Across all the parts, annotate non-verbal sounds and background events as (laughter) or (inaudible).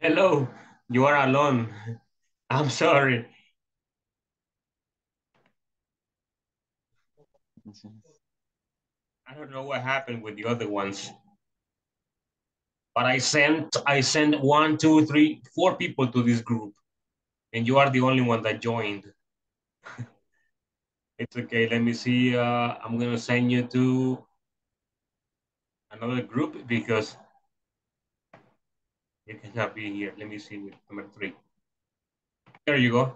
Hello, you are alone. I'm sorry. I don't know what happened with the other ones. But I sent I sent one, two, three, four people to this group. And you are the only one that joined. (laughs) it's okay. Let me see. Uh, I'm gonna send you to another group because you cannot be here. Let me see with number three. There you go.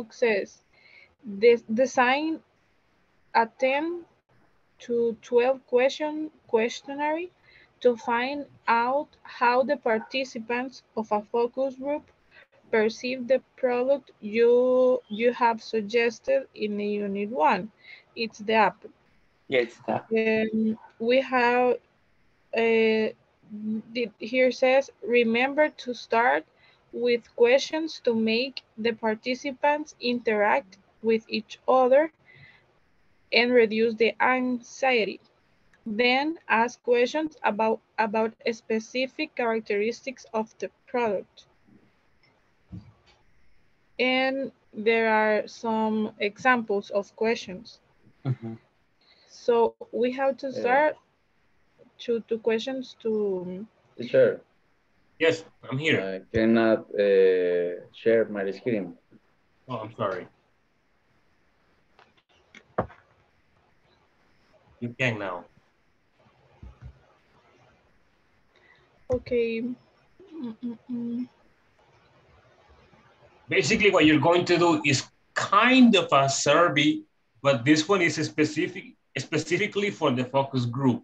book says this design a 10 to 12 question questionnaire to find out how the participants of a focus group perceive the product you you have suggested in the unit one. It's the app. Yes, that. Um, we have uh, here says remember to start with questions to make the participants interact with each other and reduce the anxiety. Then ask questions about, about specific characteristics of the product. And there are some examples of questions. Mm -hmm. So we have to start yeah. to, to questions to... Teacher. Yes, I'm here. I cannot uh, share my screen. Oh, I'm sorry. You can now. Okay. Mm -mm -mm. Basically, what you're going to do is kind of a survey, but this one is specific, specifically for the focus group.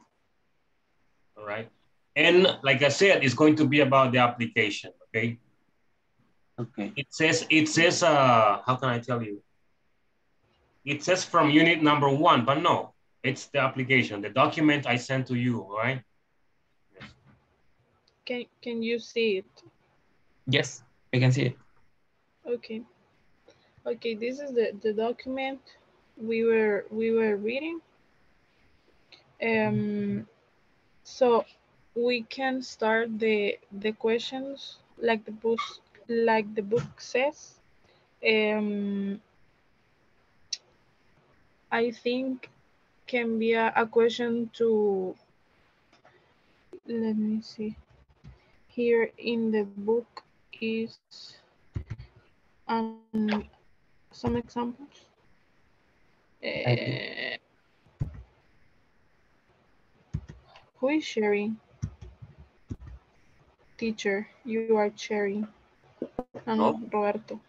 All right. And like I said, it's going to be about the application, okay? Okay. It says, it says, uh, how can I tell you? It says from unit number one, but no, it's the application, the document I sent to you, all right? Yes. Can, can you see it? Yes, I can see it. Okay. Okay, this is the, the document we were we were reading. Um so we can start the the questions like the book like the book says um i think can be a, a question to let me see here in the book is um some examples uh, who is sharing teacher, you are sharing. Ah, no, No. Roberto.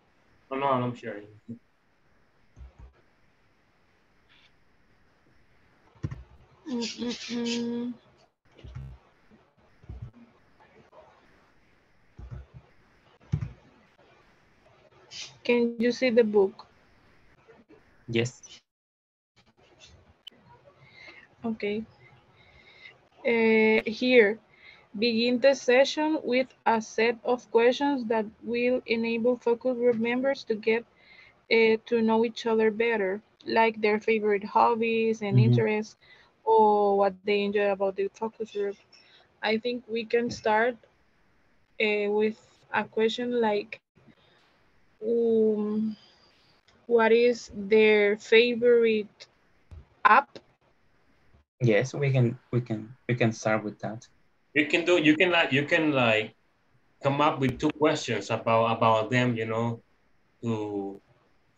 No, no, I'm sharing. Mm, mm, mm. Can you see the book? Yes. Okay. Uh, here, begin the session with a set of questions that will enable focus group members to get uh, to know each other better, like their favorite hobbies and Mhm. interests or what they enjoy about the focus group. I think we can start uh, with a question like, um, what is their favorite app? Yes, we can we can we can start with that. You can do, you can like, you can like come up with two questions about, about them, you know, to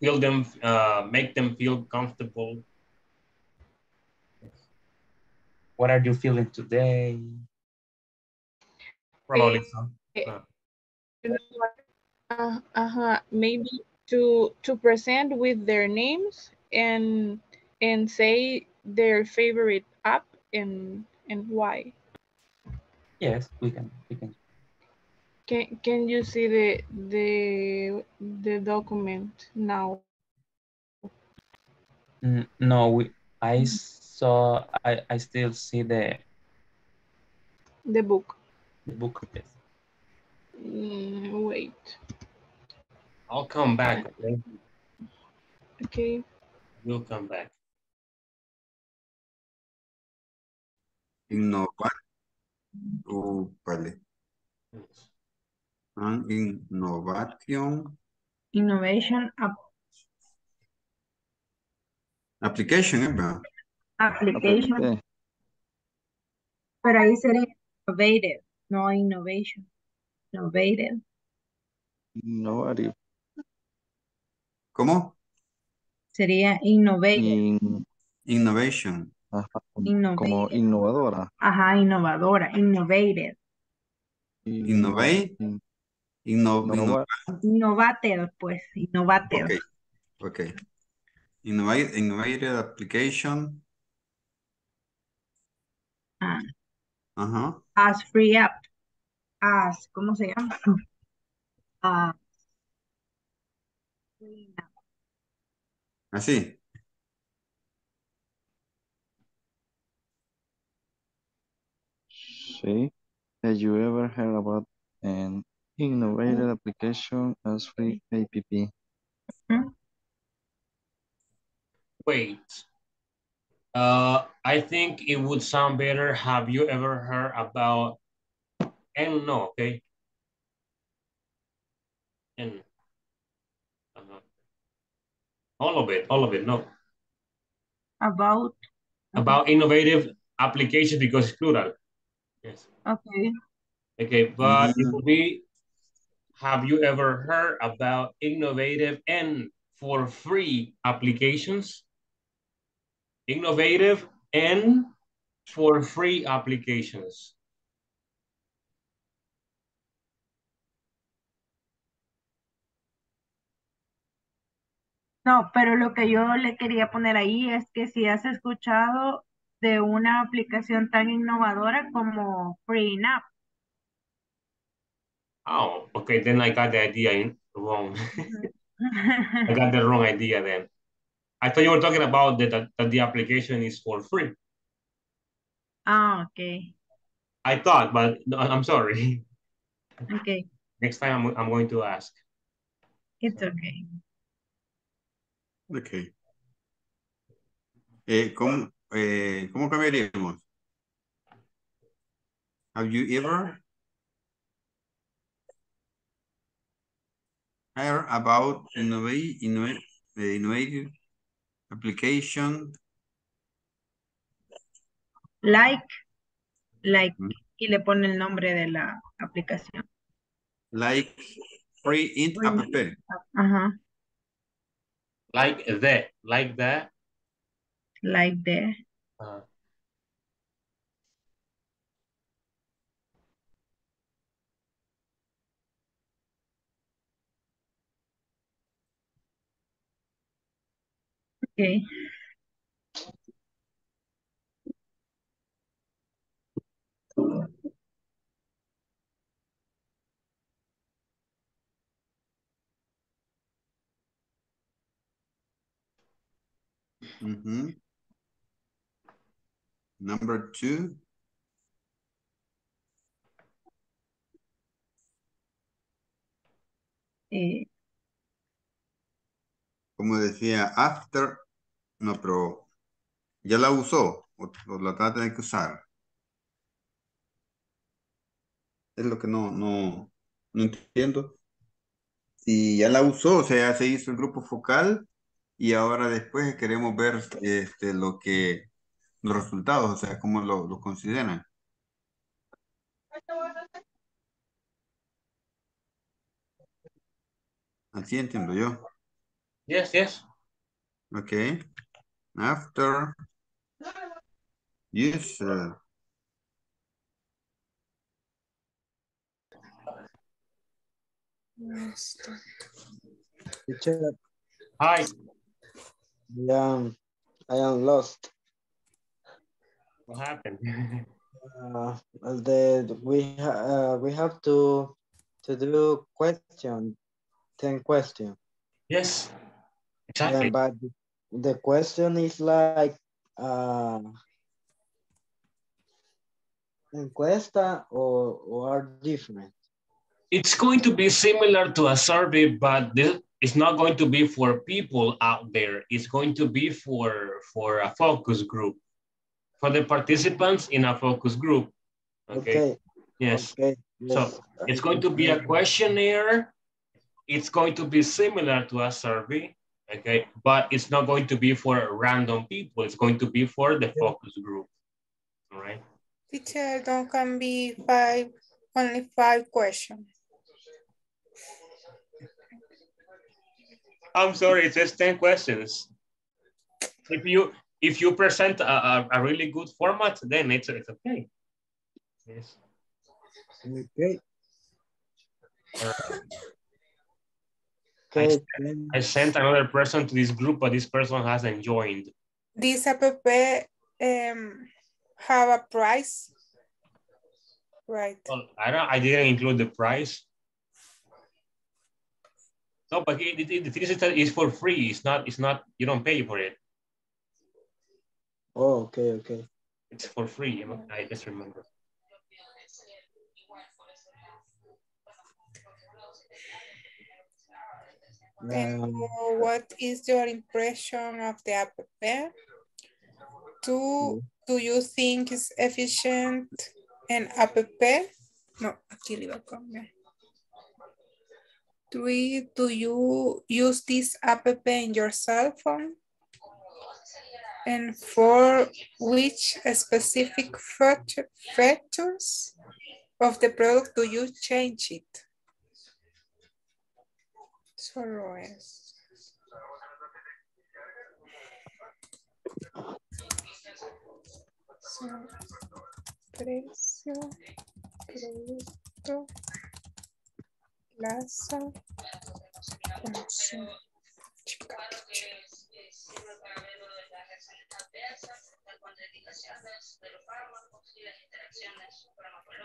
feel them, uh, make them feel comfortable. What are you feeling today? Probably so. Eh, Uh, you know what? Uh, uh-huh. Maybe to to present with their names and and say their favorite app and and why. Yes, we can we can. Can can you see the the the document now? Mm, No, we I saw I I still see the The book. the book. Yes. Mm, wait. I'll come back. Okay? Okay. We'll come back. Innovar. Oh, vale. An innovation Innovation app- application, ¿eh? ¿verdad? application. Eh, Pero ahí sería innovative, no innovation. Innovative. innovative. ¿Cómo? Sería innovative. In- Innovation. ajá, como innovadora. Ajá, innovadora. Innovative. Innovate. In- Inno, innova- Innovative, pues. Innovative. Okay, okay. Innovate, innovative application. Ah. Ajá. As free up. As, ¿cómo se llama? Ah. Así. Sí. Have you ever heard about an innovative application as free app? Wait. Uh, I think it would sound better. Have you ever heard about, and no, okay? And. All of it, all of it, no. About. About innovative applications because it's plural. Yes. Okay. Okay, but it will be, have you ever heard about innovative and for free applications? Innovative and for free applications. No, pero lo que yo le quería poner ahí es que si has escuchado de una aplicación tan innovadora como FreeNap. Oh, okay, then I got the idea wrong. (laughs) I got the wrong idea then. I thought you were talking about that, that, that the application is for free. Ah, okay. I thought, but I'm sorry. Okay, Next time I'm, I'm going to ask. it's okay. Ok. Eh, ¿cómo, eh, ¿Cómo cambiaríamos? Have you ever heard about eh, innovative application? Like, like, Mm. y le pone el nombre de la aplicación. Like free int app. Ajá, Like that, like that. like the, Uh, okay. Mhm. Number two. Eh, Como decía, after, no, pero ya la usó o, o la trata de que usar. Es lo que no, no, no entiendo. Si ya la usó, o sea, ya se hizo el grupo focal y ahora después queremos ver este, lo que, los resultados, o sea, cómo lo, lo consideran. Así entiendo yo. yes, yes. Okay. After Teacher, Hi. Am, I am lost. What happened? Uh, the, we, ha- uh, we have to, to do question, 10 question. yes, Yeah, exactly. but the question is like, uh, encuesta or, or are different? It's going to be similar to a survey, but this, it's not going to be for people out there. It's going to be for, for a focus group, for the participants in a focus group. Okay. Okay. Yes. Okay. So it's going to be a questionnaire. It's going to be similar to a survey. Okay. But it's not going to be for random people. It's going to be for the focus group. All right. Teacher, don't can be five, only five questions. I'm sorry, it's just 10 questions. If you if you present a, a, a really good format, then it's, it's okay. Yes. Okay. I, Okay. then- I sent another person to this group, but this person hasn't joined. This app um, have a price? Right. Well, I don't. I didn't include the price. No, but it, it, it, the thing is that it's for free. It's not. It's not. You don't pay for it. Oh, okay, okay. It's for free. I just remember. And Um, what is your impression of the app? Do, do you think it's efficient and app? No, aquí le iba a cambiar. Three, do you use this app in your cell phone? And for which specific feature, features of the product do you change it? Solo es. So, precio, producto, plaza.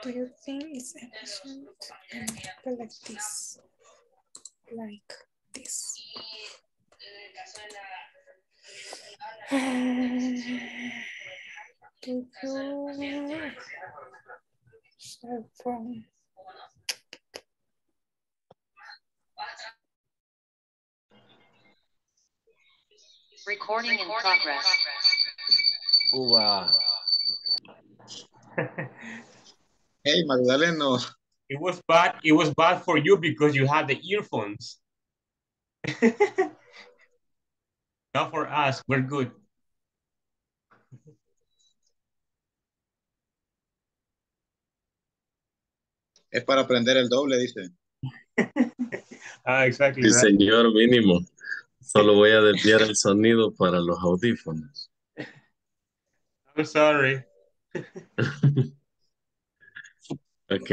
Do you think it's efficient and like this? Like this. Do you cell phone? Recording in progress. Uva. (laughs) Hey, Magdaleno. It was bad. It was bad for you because you had the earphones. (laughs) Not for us. We're good. Es para aprender el doble, dice. (laughs) Ah, exactly. Sí, right. señor, mínimo. Solo voy a desviar el sonido para los audífonos. I'm sorry. Ok.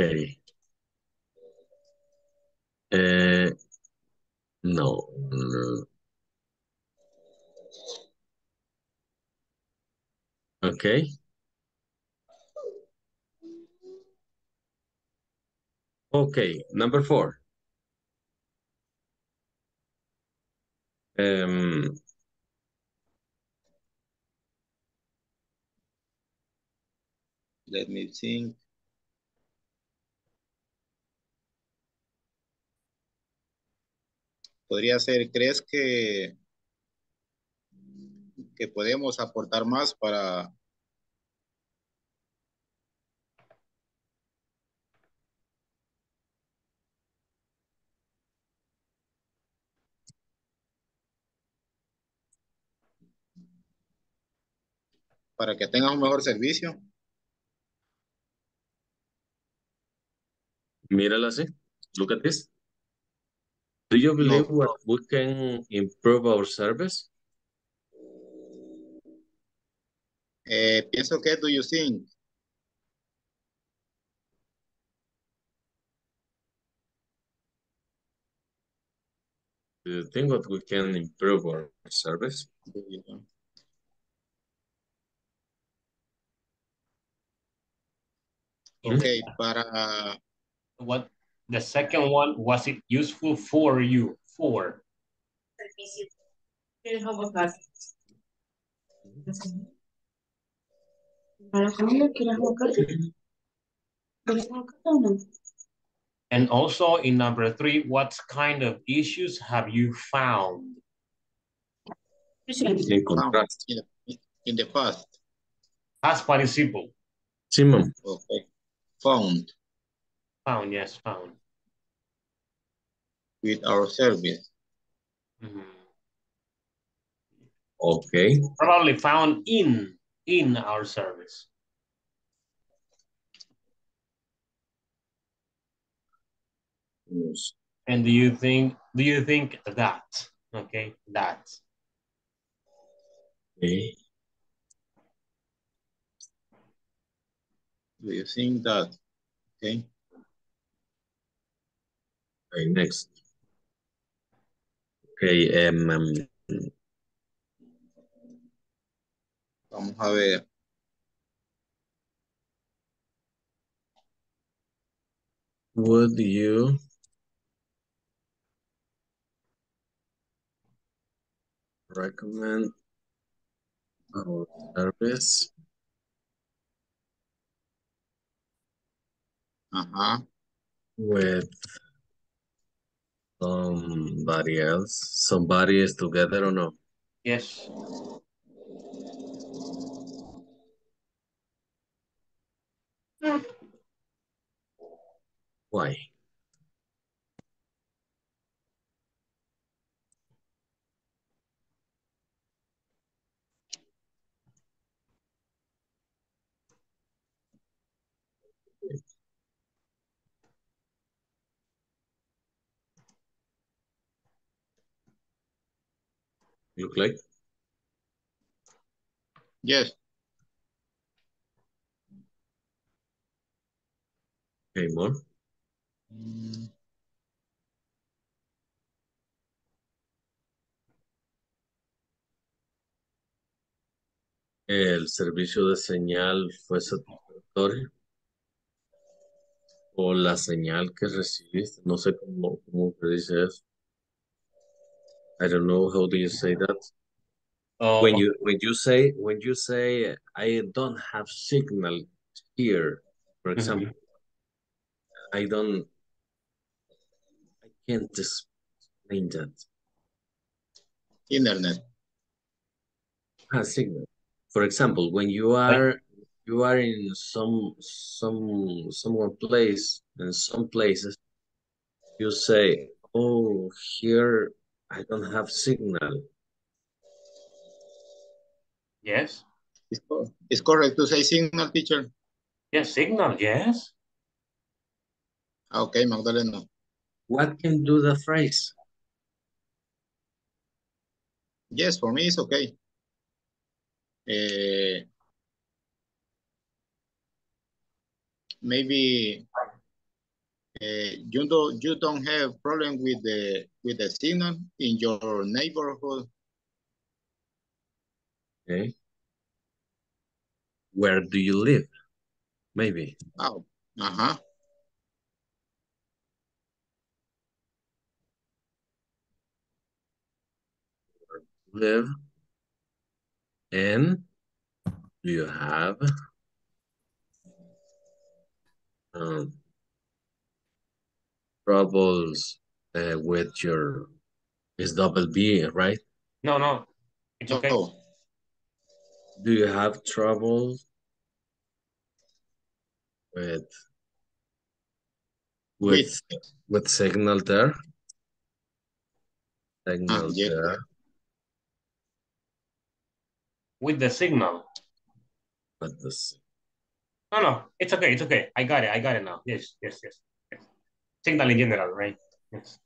Eh, no. Ok. Okay, number four. Um, Let me think. Podría ser, ¿crees que, que podemos aportar más para, para que tengas un mejor servicio? mírala así. Look at this. Do you believe what we can improve our service? Eh, pienso que do you think? Do you think what we can improve our service? Ok, para, What the second one was it useful for you? For ¿Quieres abocar? ¿Para la familia quieres abocar? ¿Quieres abocar o no? And also in number three, what kind of issues have you found? Encontrar. In the, in the past. Past participle. Simon. Okay. Found Found, yes, found. with our service. Mhm. Okay. Probably found in, in our service. Yes. And do you think, do you think that, okay, that? Okay. Do you think that? Okay. Okay, next. Okay, um, um, Vamos a ver. would you recommend our service Ajá. with somebody else? Somebody is together or no? Yes. Why? Look like? Yes. Okay, more. Mm, ¿El servicio de señal fue satisfactorio? ¿O la señal que recibiste? No sé cómo, cómo se dice eso. I don't know how do you say that. Oh, When you when you say when you say I don't have signal here, for example, I don't I can't explain that. Internet. Ah, signal. For example, when you are you are in some some someone place in some places, you say, "Oh, here I don't have signal." yes. It's, co- it's correct to say signal, teacher. Yes, signal, yes. Ah, Okay, Magdalena. What can do the phrase? Yes, for me it's okay. Eh, maybe eh, you don't you don't have problem with the with the signal in your neighborhood. Okay. Where do you live? Maybe. Oh, uh-huh. Live. And do you have um, troubles uh, with your is double B, right? No, no, it's okay. Oh, Do you have trouble with with with signal there? Signal Ah, yeah. there. With the signal. But this No, no, it's okay, it's okay. I got it, I got it now. Yes, yes, yes. Yes. Signal in general, right? Yes.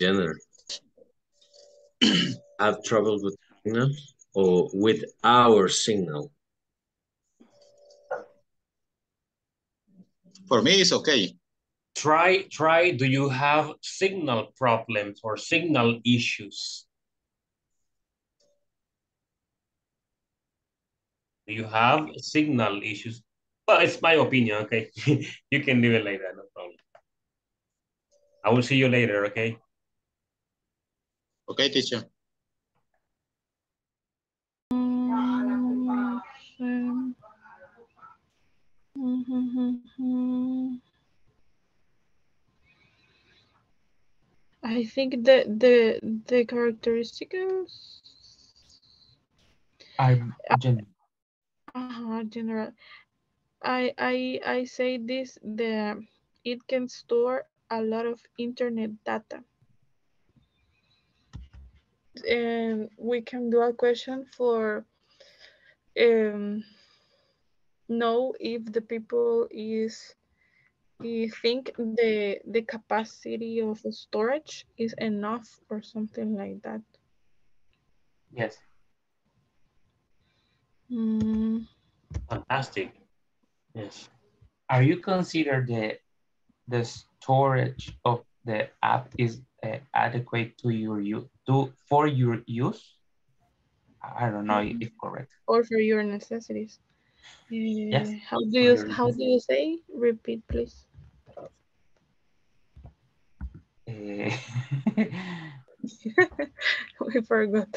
general (clears throat) have trouble with signal or with our signal? For me it's okay. Try, try, do you have signal problems or signal issues? Do you have signal issues? Well, it's my opinion, okay? (laughs) you can do it like that, no problem. I will see you later, okay? Okay, teacher. I think the the the characteristics I'm gen- uh, -huh, general. I I I say this the it can store a lot of internet data. And we can do a question for um know if the people is you think the the capacity of the storage is enough or something like that. yes. Mm, Fantastic. Yes. Are you consider the the storage of the app is uh, adequate to your use to for your use? I don't know Mhm. if correct. or for your necessities. Uh, Yes, How do you how do you say? Repeat, please. Eh, (laughs) (laughs) we forgot.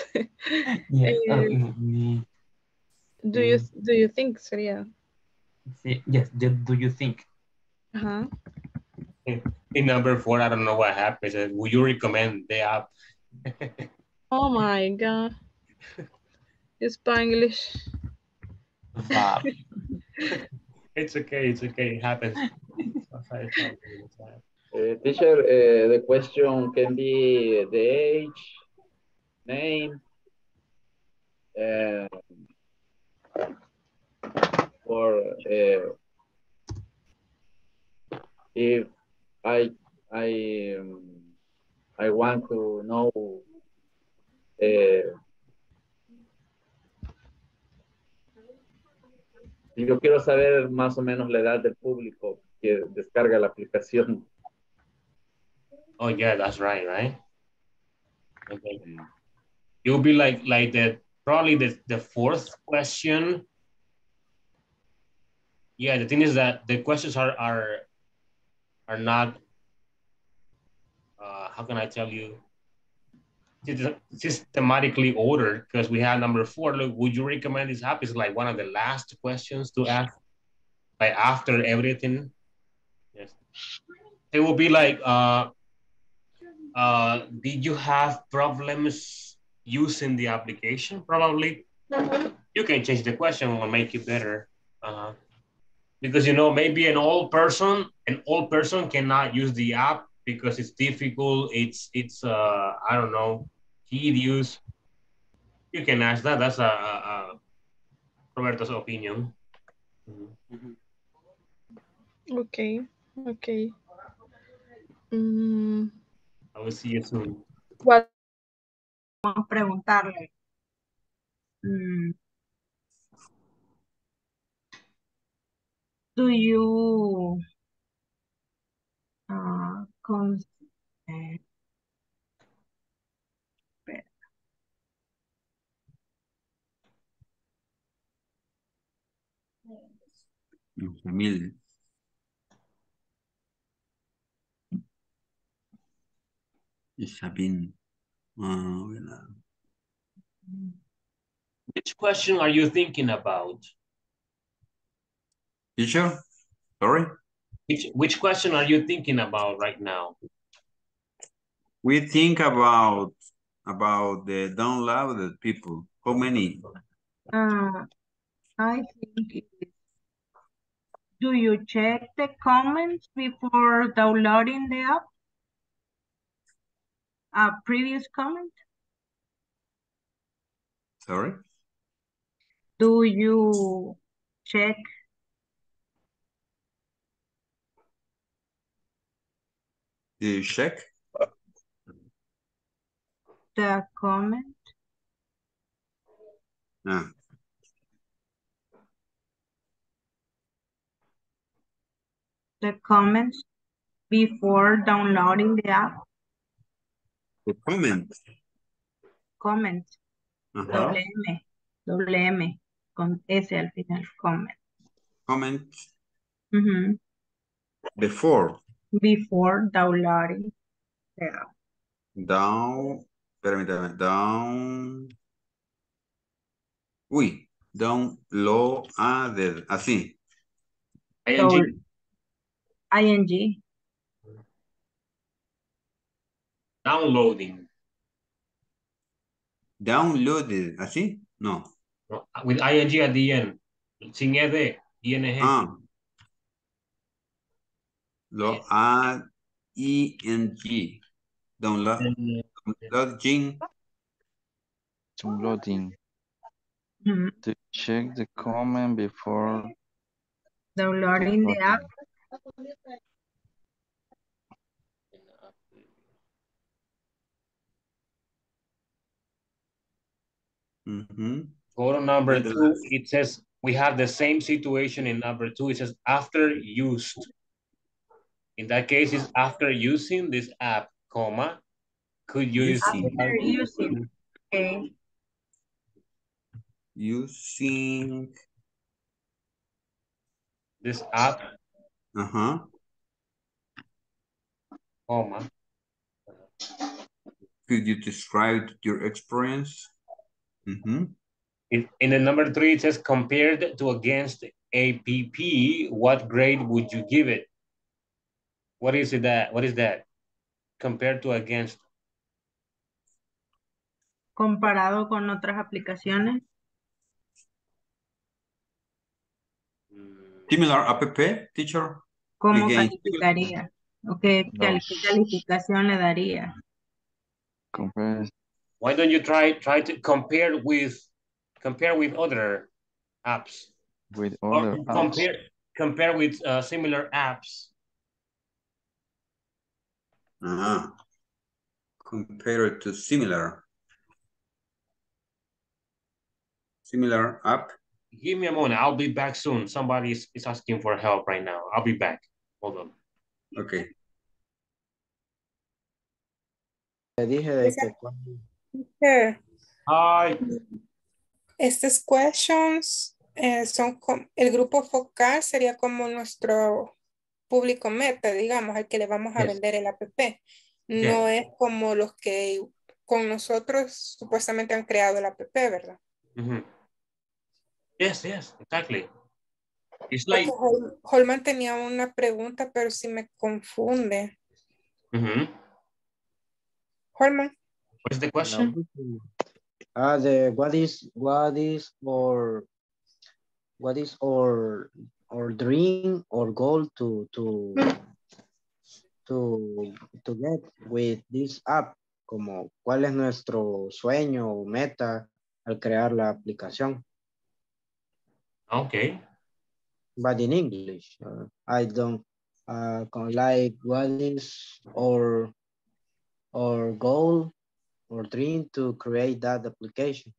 yes. (laughs) Eh, uh, mm, mm, do you mm, do you think sería? yes. Do, you think? Uh-huh. In, in number four, I don't know what happens. Would you recommend the app? Oh my god. It's Spanglish. Verb. (laughs) it's okay. It's okay. It happens. It happens. (laughs) Uh, teacher, uh, the question can be the age, name, uh, or uh, if I I um, I want to know uh, yo quiero saber más o menos la edad del público que descarga la aplicación. Oh yeah, that's right, right? Okay. It'll be like like the probably the, the fourth question. Yeah, the thing is that the questions are are are not uh how can I tell you systematically ordered because we have number four. Look, would you recommend this app? Is like one of the last questions to ask, like after everything. Yes, it will be like, uh, uh, did you have problems using the application? Probably. You can change the question or make it better. Uh, because you know maybe an old person, an old person cannot use the app because it's difficult. It's it's uh I don't know tedious. You can ask that. That's a, a, a Roberto's opinion. Mhm. Okay. Okay. Mm, I will see you soon. what Vamos a preguntarle. mm, do you uh, cons- espera. Familia. Sabine. Ah, bueno. Which question are you thinking about? Teacher, sorry. Which which question are you thinking about right now? We think about about the downloaded people. How many? Uh, I think it is. Do you check the comments before downloading the app? A previous comment? Sorry. Do you check Did you check? the comment? Ah, The comments before downloading the app? the comment. Comment. Ajá. Doble M. Doble M. Con S al final. Comment. Comment Ujú. before. Before downloading the app. Down. Permítame. Down. Uy. Downloaded. Así. Doble- ing. Downloading. Downloaded, ¿así? No. No, With ing at the end. Sin ed, ing. Ah. Lo A I N G. Download. Downloading. Downloading. Mhm. To check the comment before Downloading the app. Mhm. Go to number two. It says we have the same situation in number two. It says after used. In that case, it's after using this app, comma, could you use After using. Okay. Using. this app, Uh-huh. comma, Could you describe your experience? Mm-hmm. It, in the number three, it says compared to against APP, what grade would you give it? What is it that, what is that? Compared to against, Comparado con otras aplicaciones. Similar app, teacher? ¿Cómo Against- calificaría? ¿O qué, cal- qué calificación le daría? compare why don't you try, try to compare with, compare with other apps? with Or other apps. compare, compare with uh, similar apps. Ah. Compared to similar. Similar app. Give me a moment, I'll be back soon. Somebody is, is asking for help right now. I'll be back. Hold on. Okay. Le dije de que Hi. Estas questions eh, son com- el grupo focal sería como nuestro público meta, digamos, al que le vamos a Yes. vender el app. No es como los que con nosotros supuestamente han creado el app, ¿verdad? Mhm. Yes, yes, exactly. It's like, Hol- Holman tenía una pregunta, pero sí me confunde. Mhm. Holman, what's the la question? última. Ah, de what is what is or what is our our dream or goal to to to to get with this app como cuál es nuestro sueño o meta al crear la aplicación Okay. but in English uh, I don't uh con- like what is or or goal or dream to create that application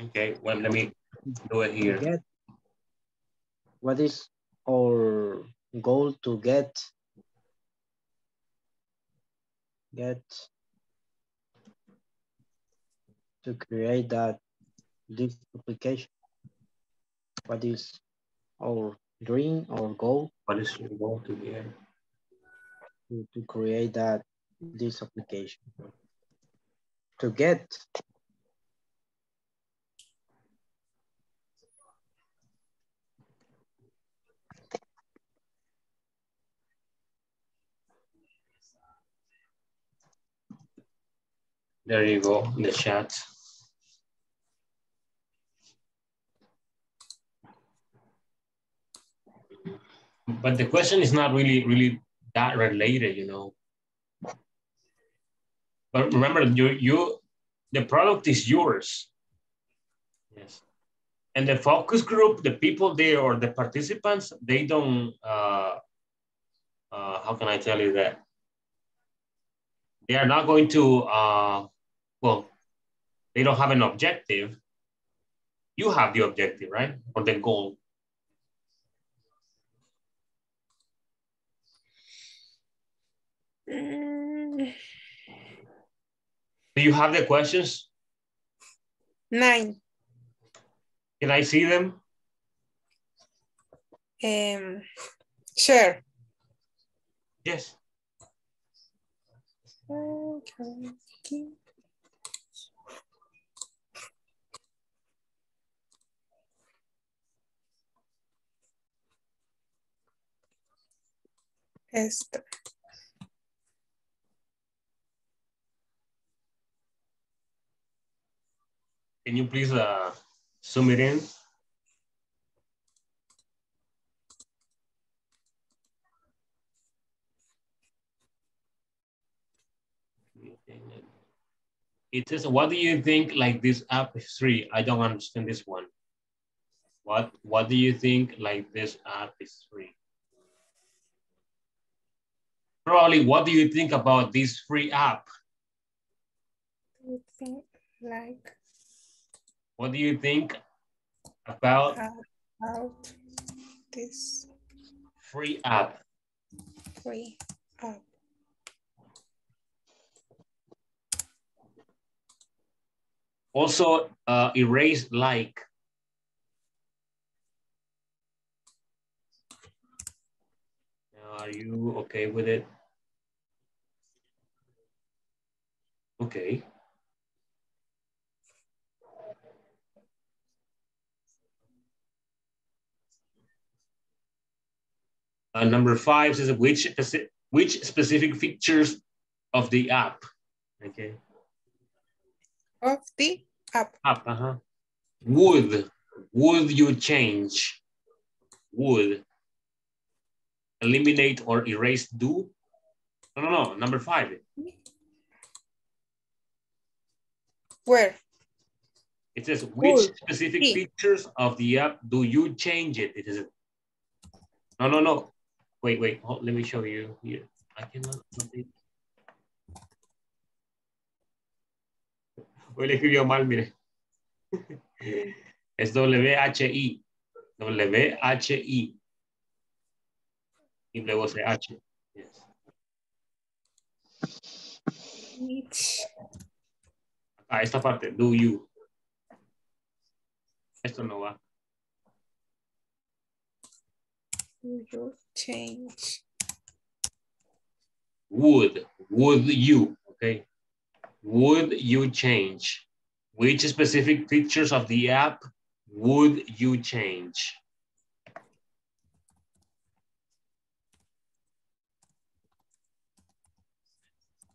Okay, well, let me do it here. get what is our goal to get get to create that this application? What is our dream or goal? What is your goal to get? to, to create that this application. To get There you go, in the chat. But the question is not really, really that related, you know. But remember, you, you, the product is yours. Yes. And the focus group, the people there or the participants, they don't, uh, uh, how can I tell you that? They are not going to, uh, well, they don't have an objective. You have the objective, right? Or the goal. Mm, (sighs) Do you have the questions? nine. Can I see them? Um, share. Yes. Okay. Can you please uh, zoom it in? It says, what do you think like this app is free? I don't understand this one. What, what do you think like this app is free? Probably, what do you think about this free app? You think like What do you think about about this free app? free app? Also, uh, erase like. Are you okay with it? Okay. Uh, number five says which which specific features of the app. Okay. Of the app. App. Uh-huh. Would would you change? Would eliminate or erase do? No, no, no. Number five. Where? It says which specific features of the app do you change it? It is no, no, no. Wait, wait. Hold, let me show you here. I cannot. Hoy le escribió mal, mire. (laughs) Es W-H-I. W-H-I. Y luego se H. Yes. Which Ah, esta parte. Do you. Esto no va. do you change? Would. Would you. Okay. Would you change? Which specific features of the app would you change?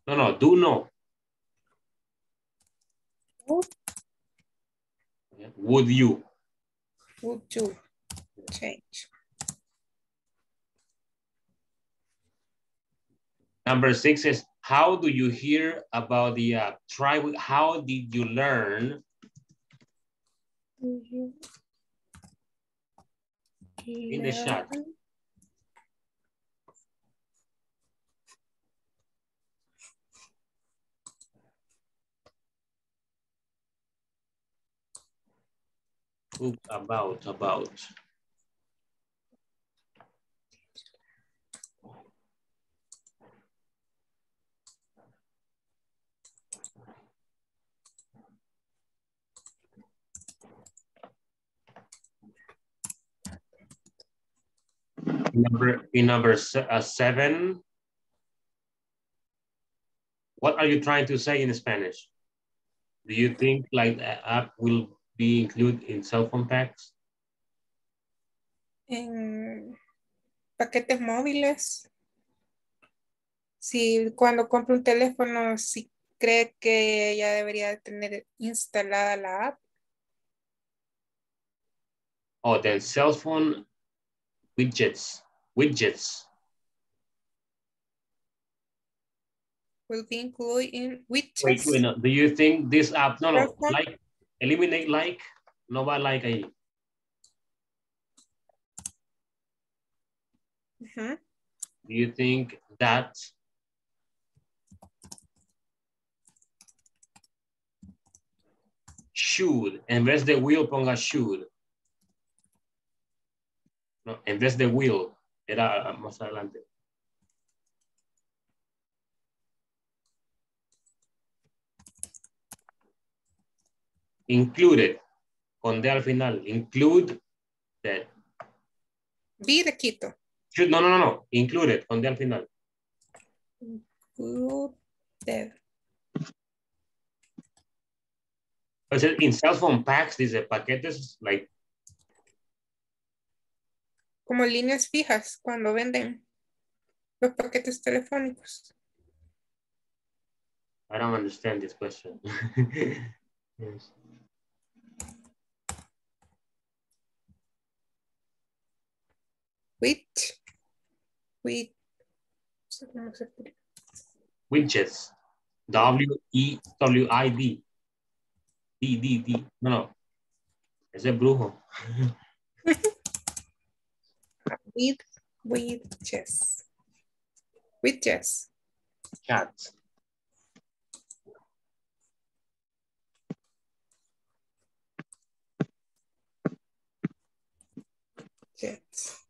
No, no, do no. Would, Would you? would you change? Number six is how do you hear about the app? Try how did you learn? You In the chat. About, about. Number in number uh, seven. What are you trying to say in Spanish? Do you think like the app will be included in cell phone packs? en paquetes móviles. Si cuando compra un teléfono, si cree que ya debería de tener instalada la app, Oh, the cell phone widgets, widgets. will be included in Wait, widgets. wait, no. Do you think this app, no, no, like, eliminate like, no va like ahí. Ujú. Do you think that should, en vez de will ponga should? No, en vez de will, era más adelante. Included, con D al final, include that. Be de Quito. Should, no, no, no, no, included, con D al final. Included. Pues in cell phone packs, dice paquetes, like, Como líneas fijas cuando venden los paquetes telefónicos. I don't understand this question. (laughs) yes. With, with, Widgets. W E W I D. D D D. No, no. Ese es brujo. with, with chess. With chess. Cat. Yes.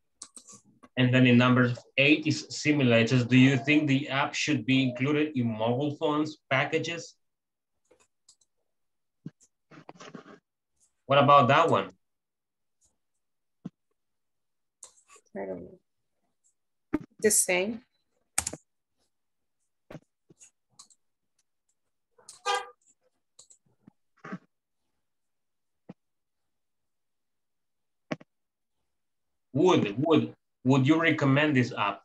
And then in number eight is similar. It says, do you think the app should be included in mobile phones packages? What about that one? I don't know. The same. Would, would, would you recommend this app?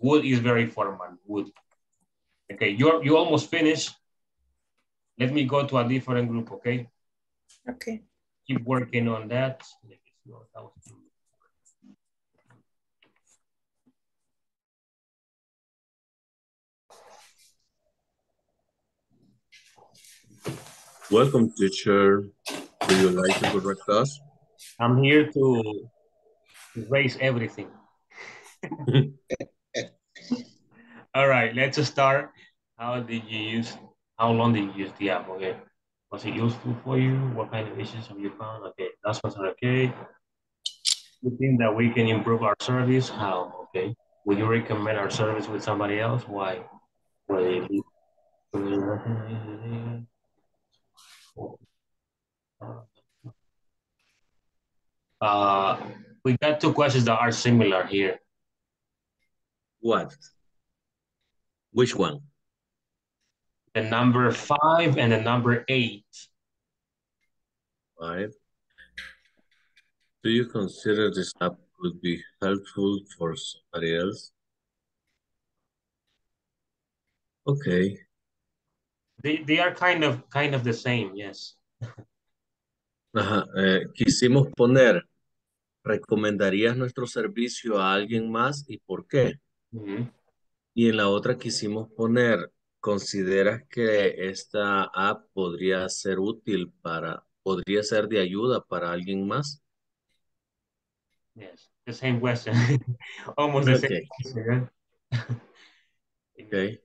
Would is very formal, would. Okay, you're you almost finished. Let me go to a different group, okay? Okay. Keep working on that. Let me see what else. Welcome, teacher. Do you like to correct us? I'm here to erase everything. (laughs) All right, let's start. How did you use, how long did you use the app? Okay. Was it useful for you? What kind of issues have you found? Okay, that's what's okay. You think that we can improve our service? How? Okay. Would you recommend our service with somebody else? Why? Uh, we got two questions that are similar here. What? Which one? The number five and the number eight. Five. Do you consider this app would be helpful for somebody else? Okay. They, they are kind of kind of the same, yes. (laughs) Ajá, eh, quisimos poner, ¿recomendarías nuestro servicio a alguien más y por qué? Y en la otra quisimos poner, ¿consideras que esta app podría ser útil para, podría ser de ayuda para alguien más? Yes, the same question. (laughs) Almost the same (laughs) Okay. question. Okay.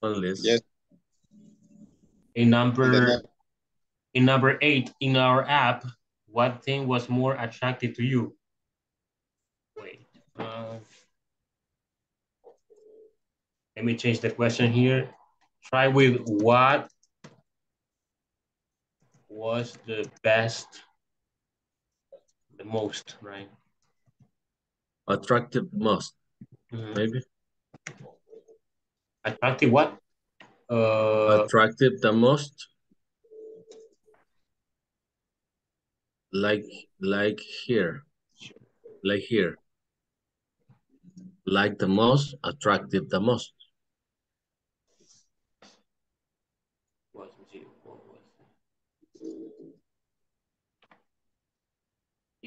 On list. Yes. In number in number eight in our app, what thing was more attractive to you? Wait. uh, let me change the question here. Try with what was the best, the most, right? Attractive most, Mhm. maybe. Attractive what? Uh, Attractive the most. Like, like here. Like here. Like the most, attractive the most.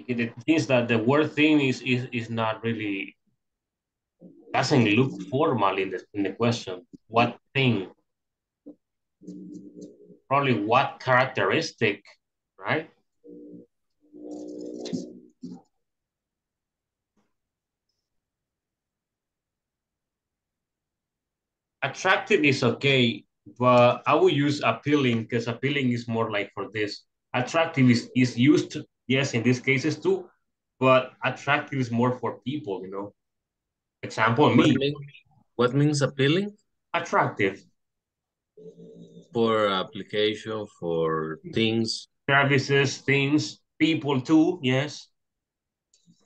it? Things that the word thing is is is not really doesn't look formal in the in the question. What thing? Probably what characteristic, right? Attractive is okay, but I will use appealing because appealing is more like for this. Attractive is, is used, yes, in these cases too, but attractive is more for people, you know. Example, What, me, mean, what means appealing? attractive. For application, for things. Services, things, people too, yes.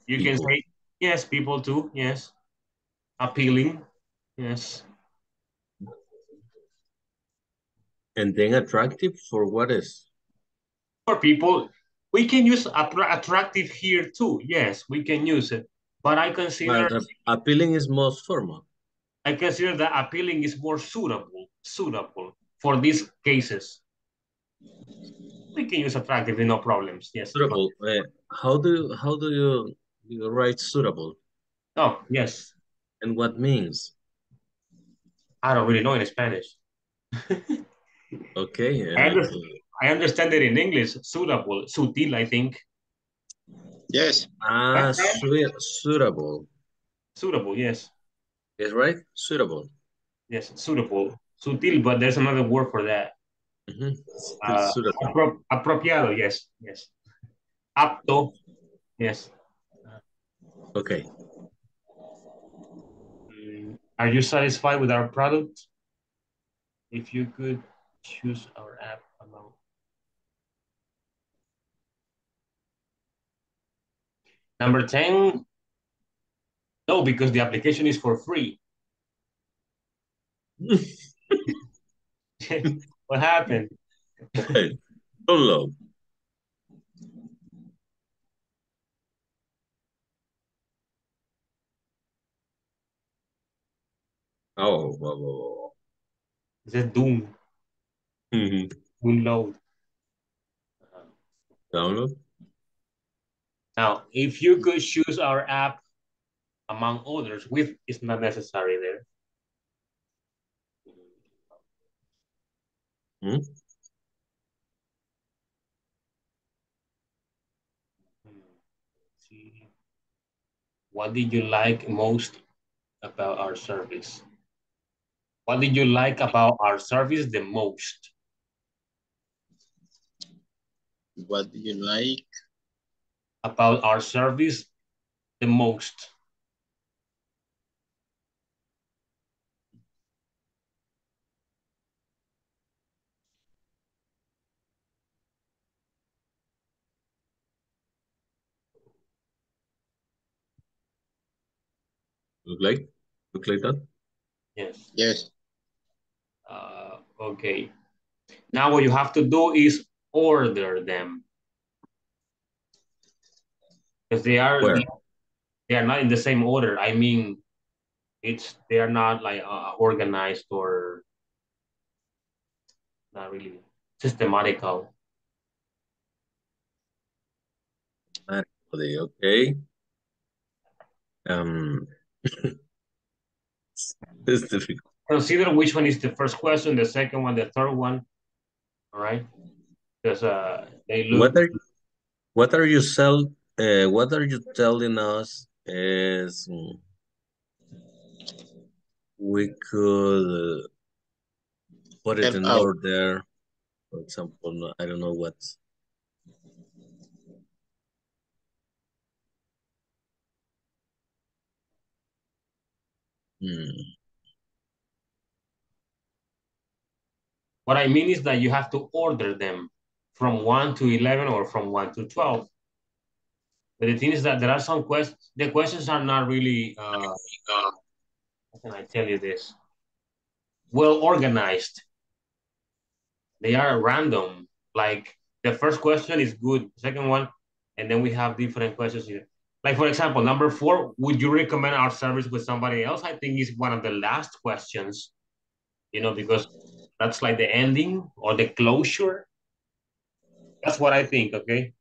You can say, yes, people too, yes. Appealing, yes. And then attractive for what is? For people, we can use attra- attractive here too, yes, we can use it. But I consider But appealing is most formal. I consider that appealing is more suitable, suitable for these cases. We can use attractive, no problems. Yes. Suitable. Uh, how do you, how do you You write suitable. Oh, yes. And what means? I don't really know in Spanish. (laughs) Okay. I, uh, understand, I understand it in English. Suitable, sutil, I think. Yes. ah, sui- suitable. Suitable, yes. Is right? Suitable. Yes, suitable. Sutil, but there's another word for that. Mhm. Uh, suitable. appro- apropiado, yes, yes. Apto, yes. Okay. Mm, Are you satisfied with our product? If you could choose our app among. Number 10, no, because the application is for free. (laughs) what happened? Hey, hello. Oh, whoa, whoa, whoa. It says Doom, Mhm. download. Download. Now, if you could choose our app among others, with is not necessary there. Hmm? What did you like most about our service? What did you like about our service the most? What do you like? About our service the most? Look like? Look like that? Yes. Yes. Uh, okay. Now what you have to do is order them. Because they are Where? they are not in the same order. I mean, it's they are not like uh, organized or not really systematical. Okay. Um, (laughs) it's difficult. Consider which one is the first question, the second one, the third one. All right. Because uh, they look. What are what are you sell? Uh, what are you telling us is we could uh, put it in out. order. For example, I don't know what. Hmm. What I mean is that you have to order them from 1 to 11 or from 1 to 12. But the thing is that there are some questions, the questions are not really, uh, how can I tell you this? Well organized. They are random. Like the first question is good, second one, and then we have different questions here. Like for example, number four, would you recommend our service with somebody else? I think is one of the last questions, you know, because that's like the ending or the closure. That's what I think, okay?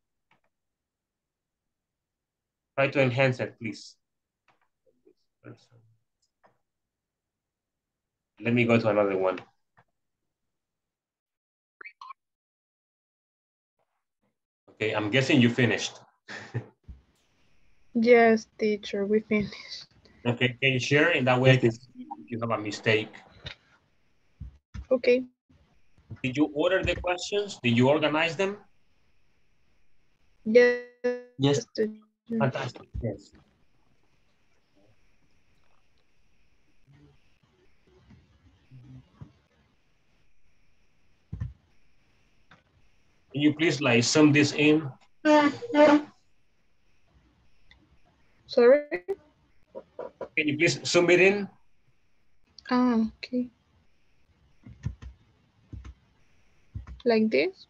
Try to enhance it, please. Let me go to another one. Okay, I'm guessing you finished. (laughs) Yes, teacher, we finished. Okay, can you share? In that way, I can see if you have a mistake. Okay. Did you order the questions? Did you organize them? Yes. Fantastic, yes. Can you please like sum this in? Sorry? Can you please sum it in? Ah, okay. Like this?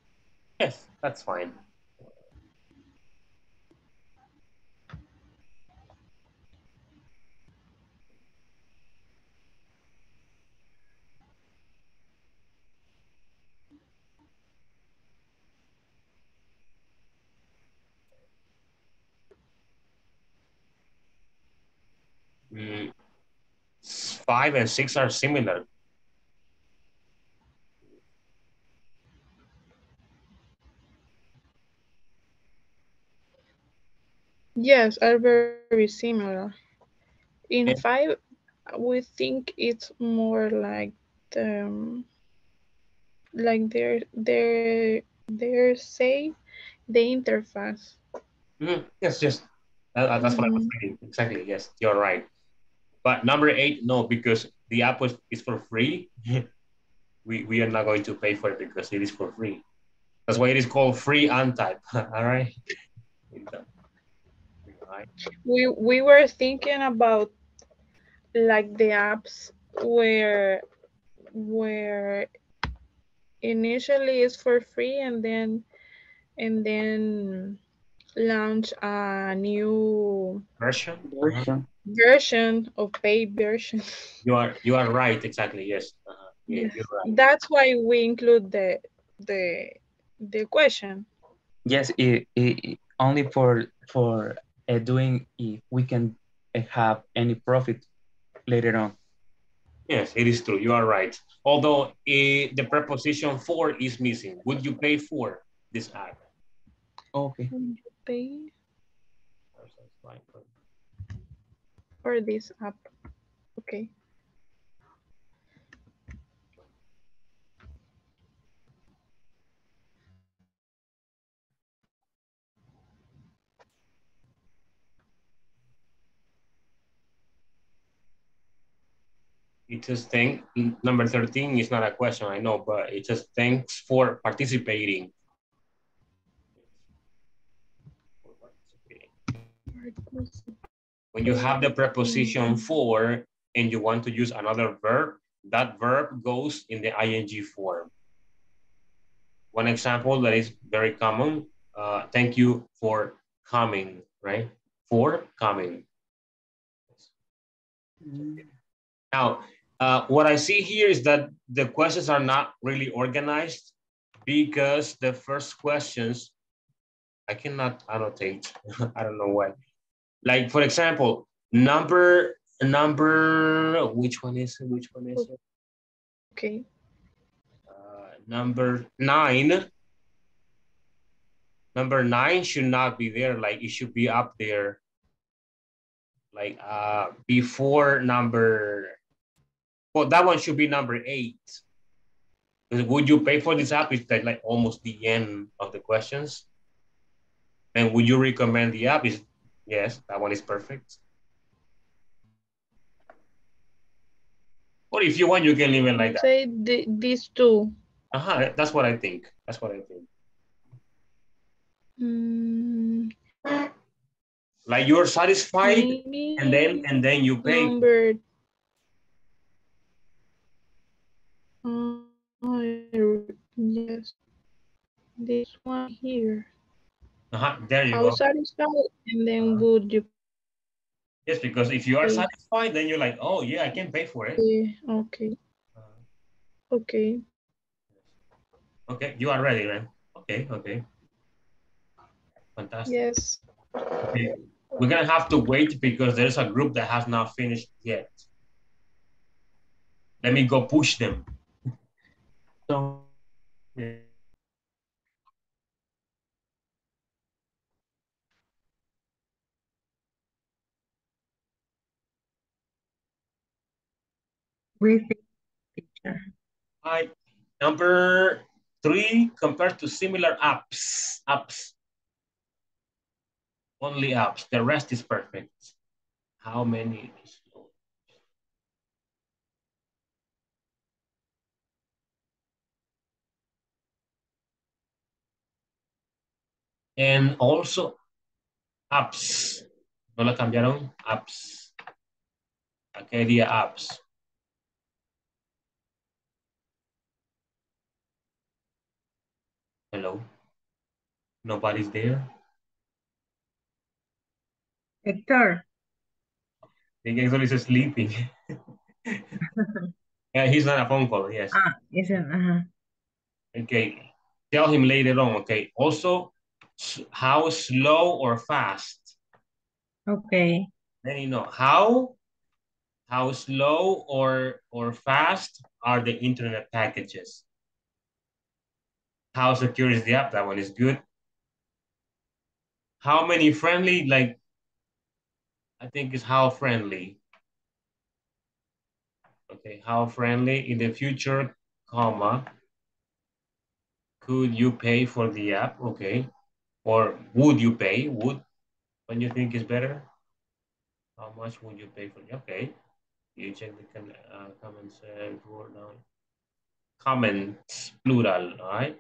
Yes, that's fine. Mm, five and six are similar. Yes, are very similar. In five, we think it's more like um like their their their say the interface. Mhm, Yes, yes. That- that- that's what I was Mhm. thinking. Exactly. Yes, you're right. But number eight, no, because the app was, is for free. we, we are not going to pay for it because it is for free. That's why it is called free untype. (laughs) All right. Right. We we were thinking about like the apps where where initially it's for free and then and then launch a new Version. Version. Version of paid version. (laughs) You are you are right. Exactly. Yes. Uh-huh. Yeah, Yes. right. That's why we include the the the question. Yes, it, it, only for for uh, doing if we can uh, have any profit later on. Yes, it is true. You are right. Although eh, the preposition for is missing. Would you pay for this app? Okay. Would you pay for this app? Okay. It just thank number 13 is not a question, I know, but it just thanks for participating. When you have the preposition for and you want to use another verb, that verb goes in the ing form. One example that is very common, uh, thank you for coming, right? For coming. Now, uh, what I see here is that the questions are not really organized because the first questions, I cannot annotate. (laughs) I don't know why. Like, for example, number, number, which one is it? Which one is it? Okay. Uh, number nine. Number nine should not be there. Like, it should be up there. Like, uh, before number well, that one should be number eight. Would you pay for this app? It's like, like almost the end of the questions. And would you recommend the app? Is yes, that one is perfect. Or if you want, you can leave it like that. Say the, these two. Uh-huh, that's what I think. That's what I think. Mm, Like you're satisfied, maybe and then and then you pay. number. Uh, yes. This one here. Uh-huh, there you How go. satisfied and then would you Yes, because if you are satisfied, then you're like, oh yeah, I can pay for it. Yeah, okay. Okay. Okay, you are ready, man. Okay, okay. Fantastic. Yes. Okay. We're gonna have to wait because there's a group that has not finished yet. Let me go push them. (laughs) So Yeah. The picture. Hi. Number three, compared to similar apps. Apps. Only apps. The rest is perfect. How many? And also apps. ¿No la cambiaron? Apps. ¿A qué día apps? Hello? Nobody's there? Hector. I think Hector is sleeping. (laughs) yeah, he's not a phone call, yes. Ah, isn't, uh-huh. Okay, tell him later on, okay? Also, how slow or fast? Okay. Then you know, how How slow or, or fast are the internet packages? How secure is the app? That one is good. How many friendly, like, I think is how friendly. Okay, how friendly in the future, comma, could you pay for the app? Okay. Or would you pay? Would, when you think is better? How much would you pay for it? Okay. You check the uh, comments uh. Comments, plural, all right?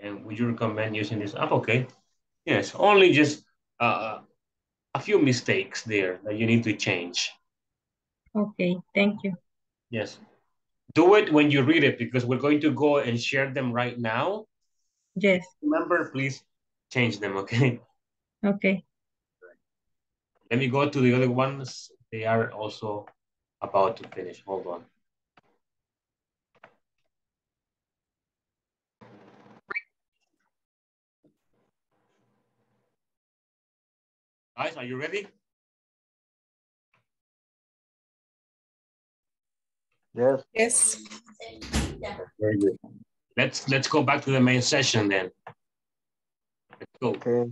And would you recommend using this app? Okay. Yes, only just uh, a few mistakes there that you need to change. Okay, thank you. Yes. Do it when you read it because we're going to go and share them right now. Yes. Remember, please change them, okay? Okay. Let me go to the other ones. They are also about to finish. Hold on. Guys, are you ready? Yes. Yes. Very good. Let's let's go back to the main session then. Let's go. Okay.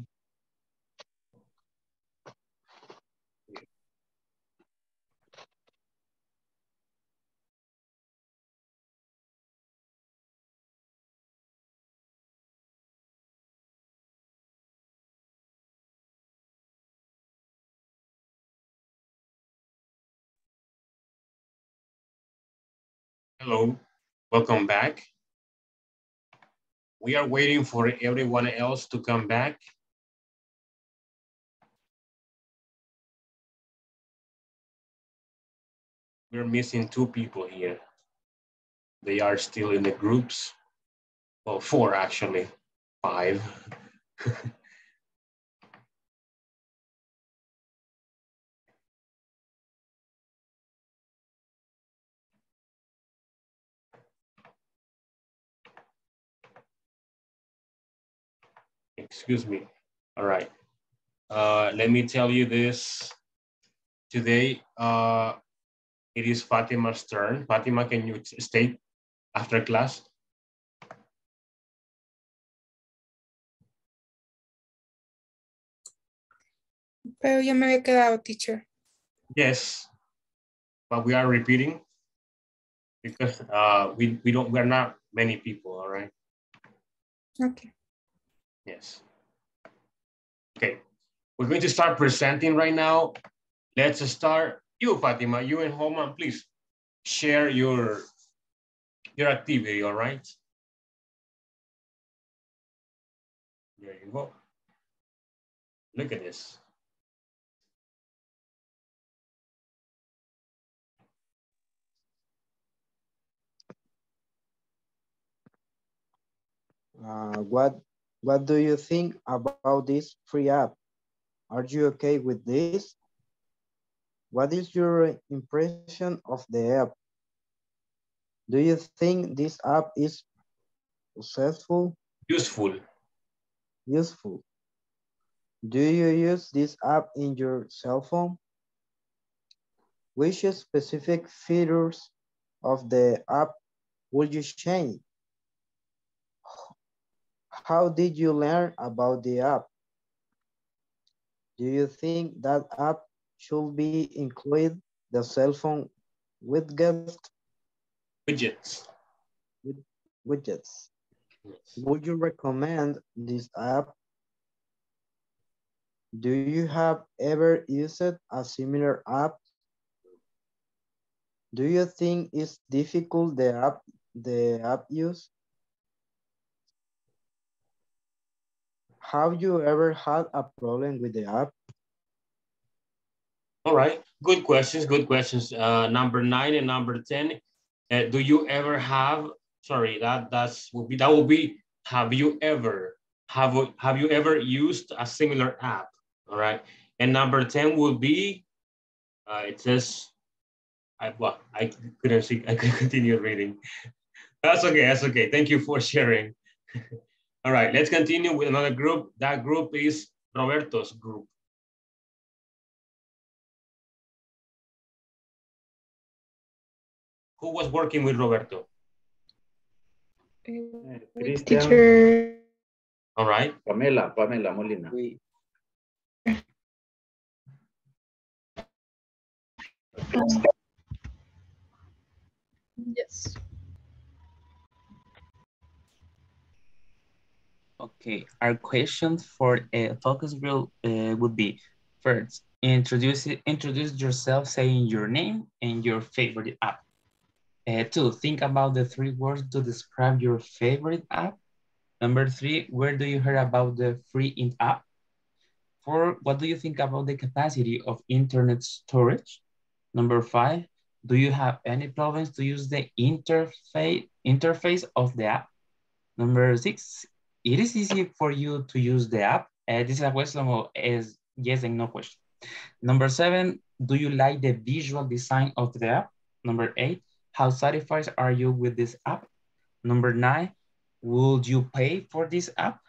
Hello, welcome back. We are waiting for everyone else to come back. We're missing two people here. They are still in the groups. Well, four actually, five. (laughs) Excuse me. All right. Uh, let me tell you this. Today, uh, it is Fatima's turn. Fatima, can you stay after class? Pero yo me había quedado, teacher. Yes, but we are repeating because uh, we, we don't, we're not many people, all right? Okay. Yes. Okay, we're going to start presenting right now. Let's start. You, Fatima, you and Homan, please share your, your activity, all right? There you go. Look at this. Uh, what what do you think about this free app? Are you okay with this? What is your impression of the app? Do you think this app is successful? Useful. Useful. Do you use this app in your cell phone? Which specific features of the app would you change? How did you learn about the app? Do you think that app should be included the cell phone widgets? Widgets. Widgets. Would you recommend this app? Do you have ever used a similar app? Do you think it's difficult the app the app use? Have you ever had a problem with the app? All right, good questions, good questions. Uh, number nine and number 10, uh, do you ever have, sorry, that that's will be, that will be, have you ever, have, have you ever used a similar app? All right, and number 10 will be, uh, it says, I, well, I couldn't see, I could (laughs) continue reading. That's okay, that's okay. Thank you for sharing. (laughs) All right, let's continue with another group. That group is Roberto's group. Who was working with Roberto? Uh, with teacher. All right. Pamela, Pamela Molina. Um, yes. Okay, our questions for a focus group uh, would be first, introduce introduce yourself saying your name and your favorite app. Uh, two, think about the three words to describe your favorite app. Number three, where do you hear about the free int app? Four, what do you think about the capacity of internet storage? Number five, do you have any problems to use the interface interface of the app? Number six, it is easy for you to use the app. Uh, this is a question of is yes and no question. Number seven, do you like the visual design of the app? Number eight, how satisfied are you with this app? Number nine, would you pay for this app?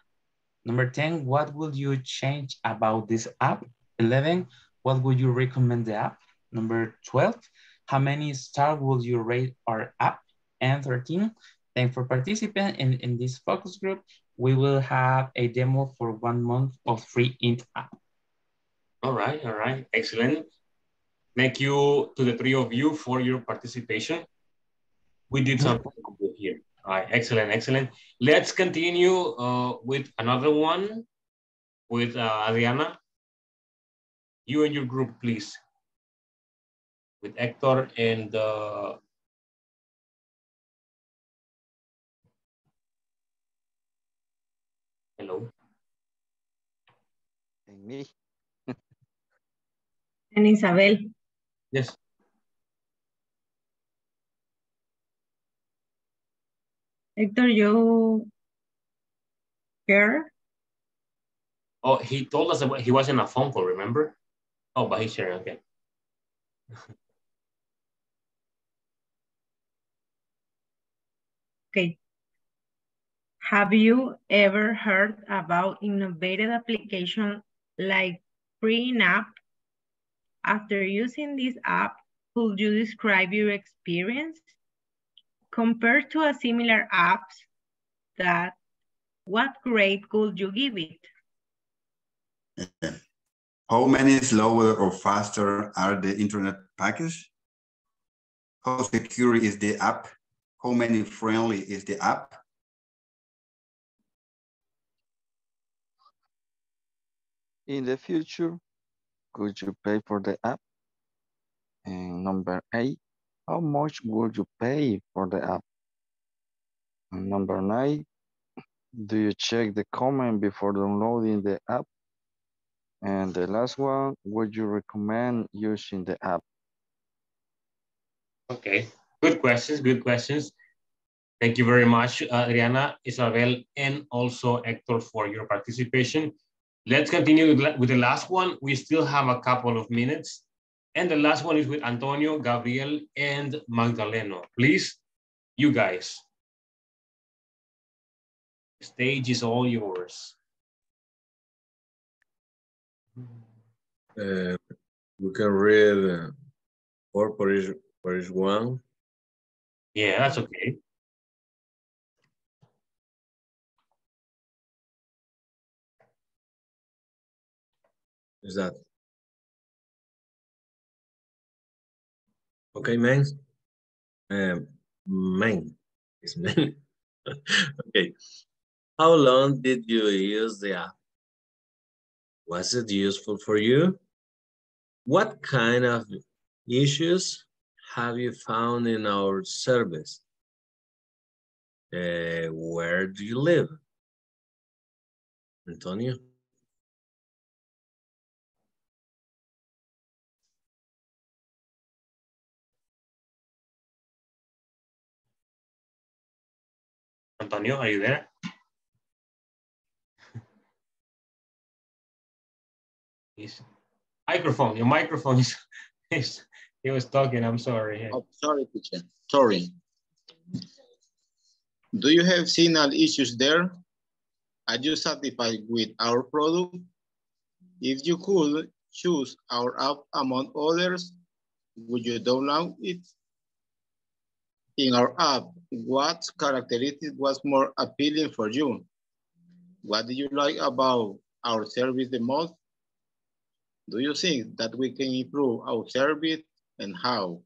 Number 10, what would you change about this app? 11, what would you recommend the app? Number 12, how many stars would you rate our app? And 13, thanks for participating in, in this focus group. We will have a demo for one month of free int app. All right, all right, excellent. Thank you to the three of you for your participation. We did something good here. All right, excellent, excellent. Let's continue uh, with another one with uh, Adriana. You and your group, please. With Hector and uh, hello. And me. And Isabel. Yes. Hector, you here? Oh, he told us about, he was in a phone call, remember? Oh, but he's sharing, okay. Okay. Have you ever heard about innovative application like App? After using this app, could you describe your experience? Compared to a similar apps that, what grade could you give it? (clears throat) How many slower or faster are the internet package? How secure is the app? How many friendly is the app? In the future, could you pay for the app? And number eight, how much would you pay for the app? And number nine, do you check the comment before downloading the app? And the last one, would you recommend using the app? Okay, good questions, good questions. Thank you very much, uh, Adriana, Isabel, and also Hector for your participation. Let's continue with the last one. We still have a couple of minutes. And the last one is with Antonio, Gabriel, and Magdaleno. Please, you guys. Stage is all yours. Uh, we can read uh, each, for each one. Yeah, that's okay. That okay, man? Um, man is man. (laughs) okay. How long did you use the app? Was it useful for you? What kind of issues have you found in our service? Uh, where do you live? Antonio? Antonio, are you there? His microphone, your microphone is, (laughs) is he was talking, I'm sorry. Oh, sorry, teacher, sorry. Do you have signal issues there? Are you satisfied with our product? If you could choose our app among others, would you download it? In our app, what characteristic was more appealing for you? What do you like about our service the most? Do you think that we can improve our service and how?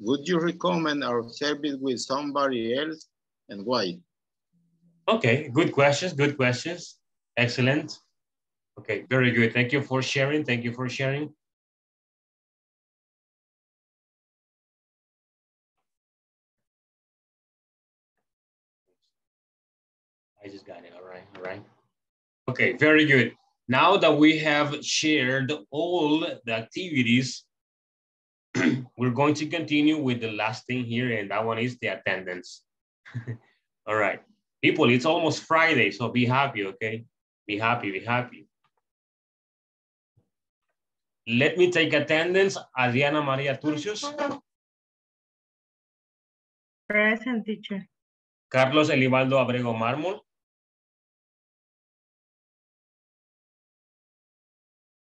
Would you recommend our service with somebody else and why? Okay, good questions, good questions. Excellent. Okay, very good. Thank you for sharing. Thank you for sharing. I just got it. All right, all right. Okay, very good. Now that we have shared all the activities, (clears throat) we're going to continue with the last thing here, and that one is the attendance. (laughs) all right. People, it's almost Friday, so be happy, okay? Be happy, be happy. Let me take attendance. Adriana Maria Turcios. Present teacher. Carlos Elibaldo Abrego Mármol.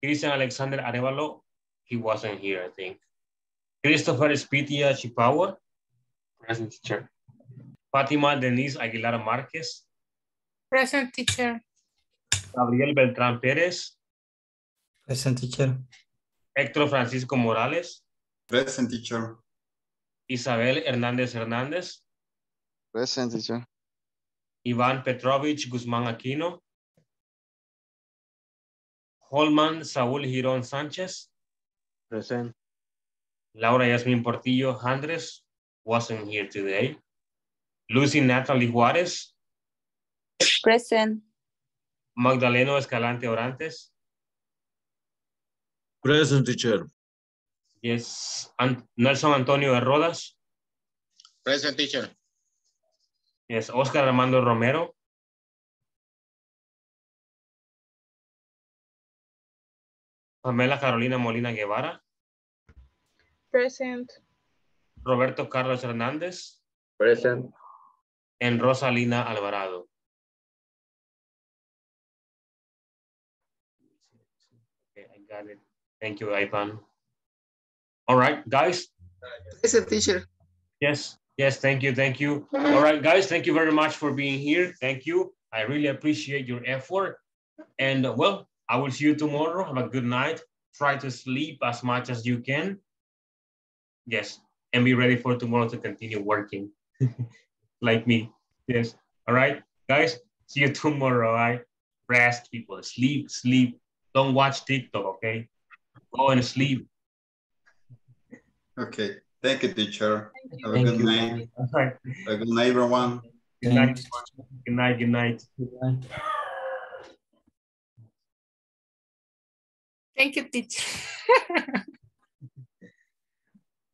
Christian Alexander Arevalo, he wasn't here, I think. Christopher Spitia Chipawa. Present teacher. Fatima Denise Aguilar Marquez. Present teacher. Gabriel Beltrán Pérez. Present teacher. Héctor Francisco Morales. Present teacher. Isabel Hernández Hernández. Present teacher. Iván Petrovich Guzmán Aquino. Holman Saúl Girón Sánchez. Present. Laura Yasmin Portillo Andres wasn't here today. Lucy Natalie Juárez. Present. Magdaleno Escalante Orantes. Present teacher. Yes. An Nelson Antonio Herrodas. Present teacher. Yes. Oscar Armando Romero. Pamela Carolina Molina Guevara. Present. Roberto Carlos Hernández. Present. And Rosalina Alvarado. Okay, I got it. Thank you, Ivan. All right, guys. Present teacher. Yes, yes, thank you, thank you. All right, guys, thank you very much for being here. Thank you. I really appreciate your effort. And uh, well, I will see you tomorrow. Have a good night. Try to sleep as much as you can. Yes, and be ready for tomorrow to continue working (laughs) like me. Yes. All right, guys, see you (laughs) tomorrow. All right. Rest, people. Sleep, sleep. Don't watch TikTok, okay? Go and sleep. Okay. Thank you, teacher. Have a Thank good you. night. All right. Have a good night, everyone. Good night. Good night. Good night. Thank you, teacher. (laughs)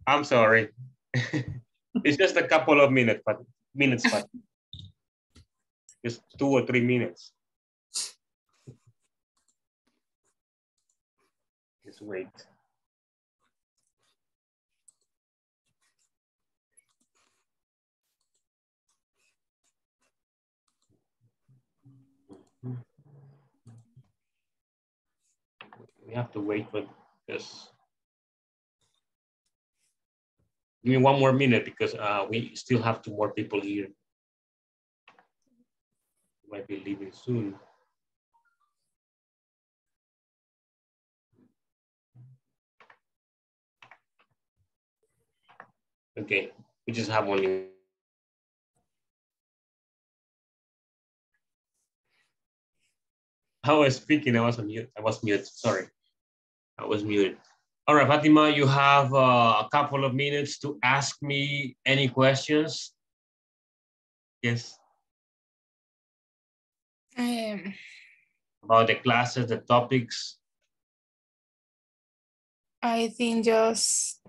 I'm sorry. (laughs) it's just a couple of minutes, but minutes, but just two or three minutes. Just wait. We have to wait for this. Give me one more minute because uh, we still have two more people here. Might be leaving soon. Okay, we just have one. I was speaking, I was on mute. I was mute, sorry. I was muted. All right, Fatima, you have uh, a couple of minutes to ask me any questions. Yes, Um, about the classes, the topics. I think just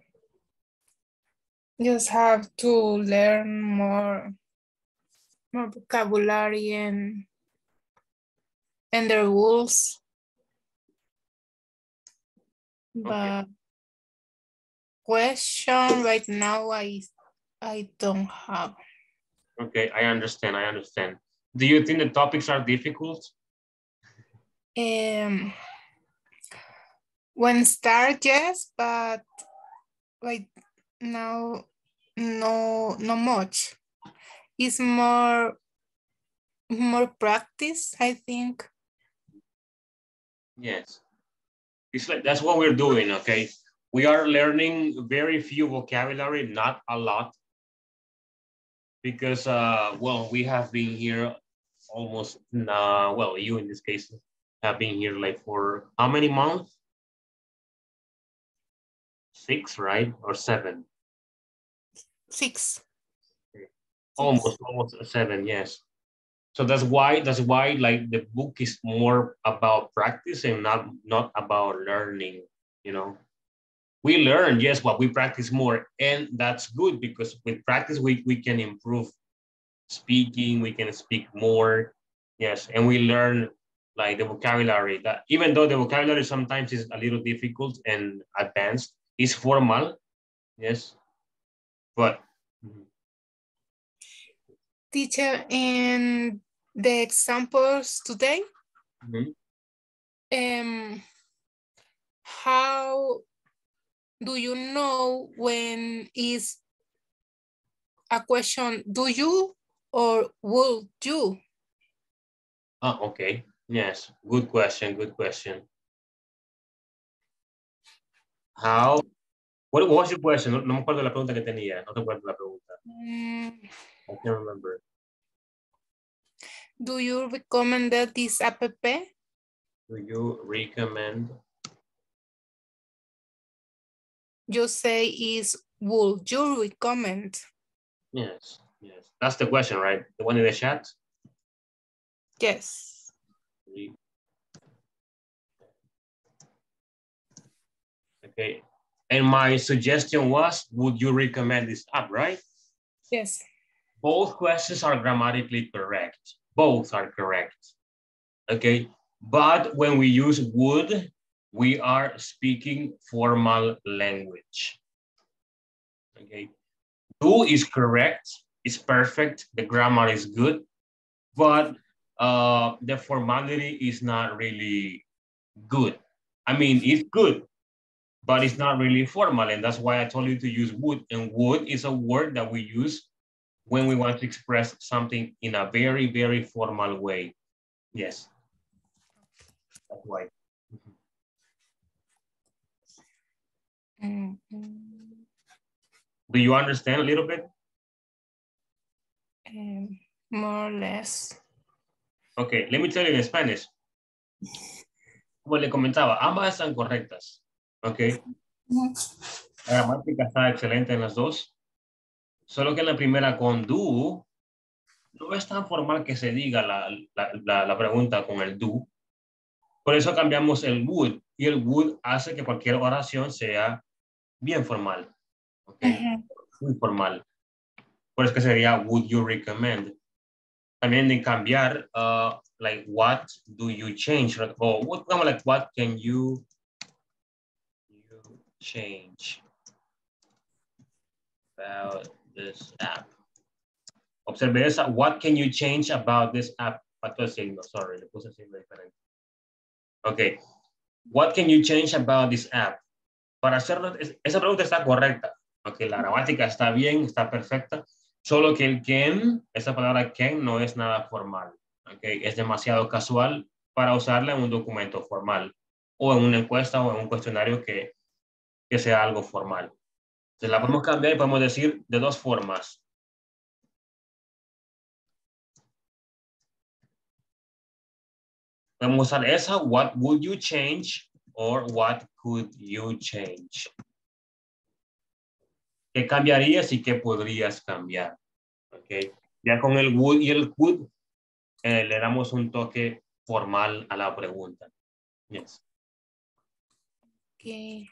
just have to learn more more vocabulary and and the rules. But question right now I I don't have. Okay, I understand, I understand. Do you think the topics are difficult? Um when start yes, but like now no, no much. It's more, more practice, I think. Yes. It's like that's what we're doing, okay? We are learning very few vocabulary, not a lot. Because, uh, well, we have been here almost, uh, well, you in this case have been here like for how many months? Six, right? Or seven? Six. Almost, almost seven, yes. So that's why that's why like the book is more about practice and not not about learning, you know. We learn, yes, but we practice more. And that's good because with practice we, we can improve speaking, we can speak more. Yes, and we learn like the vocabulary that even though the vocabulary sometimes is a little difficult and advanced, is formal, yes, but Teacher, in the examples today, mhm. um, how do you know when is a question, do you or will you? Ah, okay. Yes, good question, good question. How, what, what was your question? No, no me acuerdo la pregunta que tenía, no recuerdo la pregunta. Mm, I can't remember. do you recommend that this app? Do you recommend? You say is would you recommend? Yes, yes. That's the question, right? The one in the chat? Yes. Okay. And my suggestion was, would you recommend this app, right? Yes. Both questions are grammatically correct. Both are correct. Okay. But when we use would, we are speaking formal language. Okay. Do is correct, it's perfect, the grammar is good, but uh, the formality is not really good. I mean, it's good, but it's not really formal. And that's why I told you to use would. And would is a word that we use when we want to express something in a very, very formal way. Yes. That's why. Mm, Do you understand a little bit? um, more or less. Okay, let me tell you in Spanish. Como le comentaba, ambas están correctas. Ok. La gramática está excelente en las dos. Solo que en la primera con do, no es tan formal que se diga la, la, la, la pregunta con el do. Por eso cambiamos el would. Y el would hace que cualquier oración sea bien formal. Ok. Muy formal. Por eso que sería would you recommend. También de cambiar, uh, like what do you change? O what, like what can you, you change about this app? Observe esa, what can you change about this app? Faltó el signo, sorry, le puse el signo diferente. Ok, what can you change about this app? Para hacerlo, es- esa pregunta está correcta. Ok, la gramática está bien, está perfecta. Solo que el can, esa palabra can no es nada formal. Ok, es demasiado casual para usarla en un documento formal o en una encuesta o en un cuestionario que, que sea algo formal. Entonces la podemos cambiar y podemos decir de dos formas. Podemos usar esa, what would you change or what could you change. ¿Qué cambiarías y qué podrías cambiar? Ok. Ya con el would y el could eh, le damos un toque formal a la pregunta. Yes. Okay.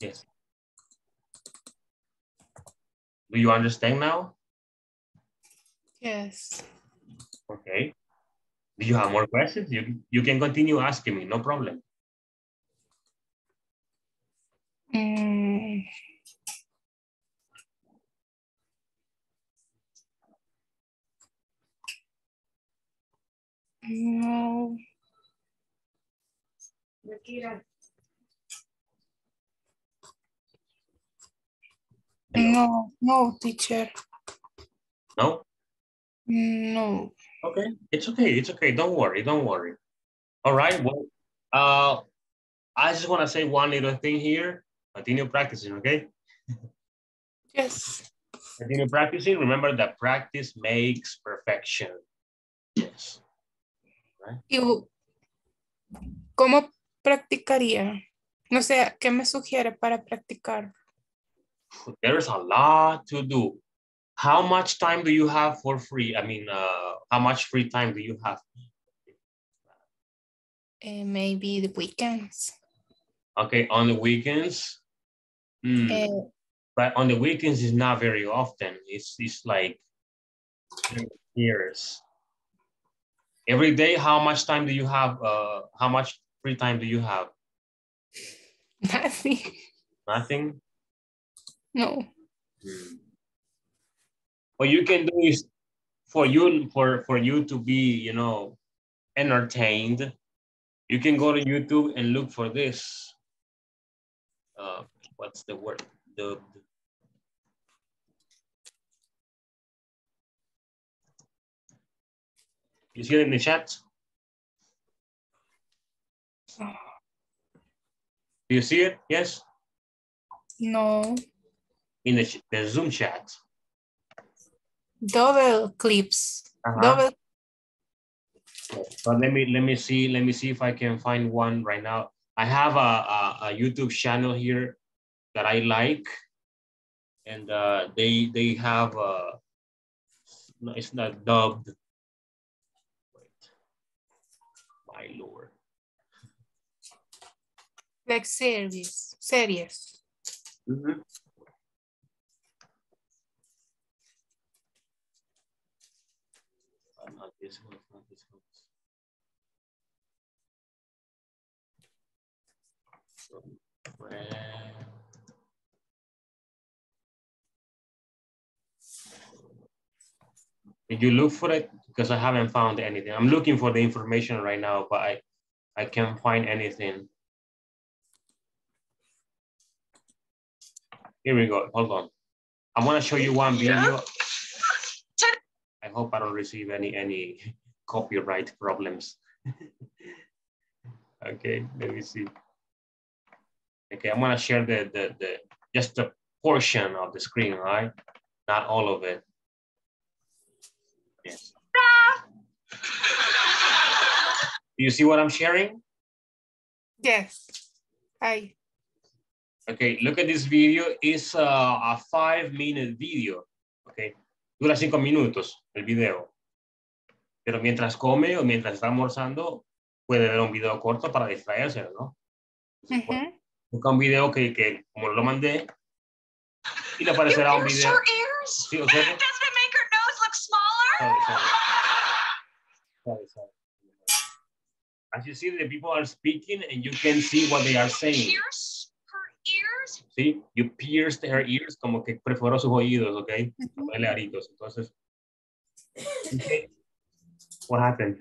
Yes. Do you understand now? Yes. Okay. Do you have more questions? You, you can continue asking me, no problem. Mm. No. No, no, teacher. No? No. Okay, it's okay, it's okay. Don't worry, don't worry. All right, well, uh, I just want to say one little thing here. Continue practicing, okay? Yes. Continue practicing. Remember that practice makes perfection. Yes. ¿Y cómo practicaría? No sé, ¿qué me sugiere para practicar? There's a lot to do. How much time do you have for free? I mean, uh, how much free time do you have? Uh, maybe the weekends. Okay, on the weekends. Hmm. Uh, but on the weekends is not very often. It's it's like years. Every day, how much time do you have? Uh, how much free time do you have? (laughs) Nothing. Nothing. No. Hmm. What you can do is for you for for you to be you know entertained. You can go to YouTube and look for this. Uh, what's the word? The, the You see it in the chat? Do you see it? Yes? No. In the, the Zoom chat. Double clips. Uh -huh. Double. But let me let me see let me see if I can find one right now. I have a, a, a YouTube channel here that I like, and uh, they they have uh, no, it's not dubbed. Wait, my lord. Like series. Series. Mm -hmm. Not this one, not this one. So, where- Did you look for it? Because I haven't found anything. I'm looking for the information right now, but I, I can't find anything. Here we go. Hold on. I want to show you one video. I hope I don't receive any any copyright problems. (laughs) okay, let me see. Okay, I'm gonna share the the the just a portion of the screen, right? Not all of it. Yes. Do you see what I'm sharing? Yes. I. Okay, look at this video. It's a, a five minute video. Okay, dura cinco minutos el video. Pero mientras come o mientras está almorzando, puede ver un video corto para distraerse, ¿no? Busca un video que, que como lo mandé, y le aparecerá un video. Sí, o sea. Sorry, sorry. As you see, the people are speaking and you can see what they are saying. ¿Sí? You pierced her ears, como que perforó sus oídos, ¿ok? Ponerle aritos. Entonces, okay. what happened?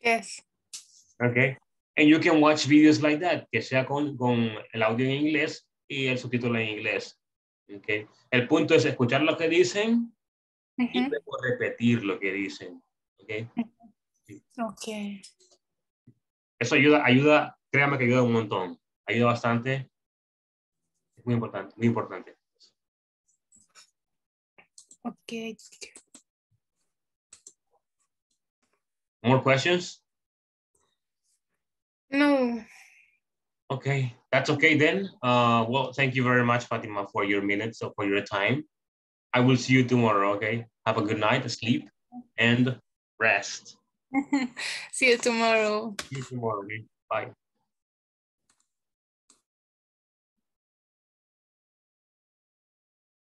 Yes. Okay. And you can watch videos like that, que sea con, con el audio en inglés y el subtítulo en inglés. Okay. El punto es escuchar lo que dicen y Ujú. luego repetir lo que dicen. Okay. Okay. Eso ayuda, ayuda, créame que ayuda un montón. Ayuda bastante. Muy importante, muy importante. Okay. More questions? No. Okay, that's okay then. Uh, well, thank you very much, Fatima, for your minutes, so for your time. I will see you tomorrow, okay? Have a good night, sleep, and rest. (laughs) See you tomorrow. See you tomorrow, okay? Bye.